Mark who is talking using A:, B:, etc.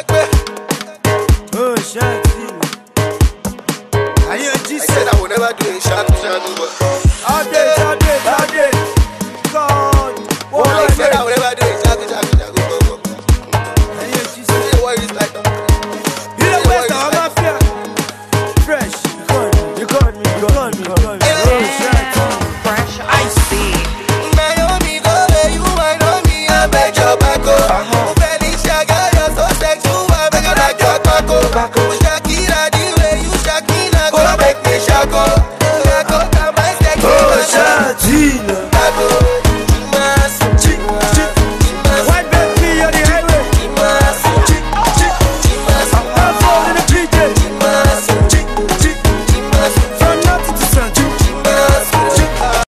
A: I
B: said
A: I never do it,
B: All day, all day, all day. What I said I
A: would never do it,
B: You. Fresh. You got me, you got me, you got me.
A: back up.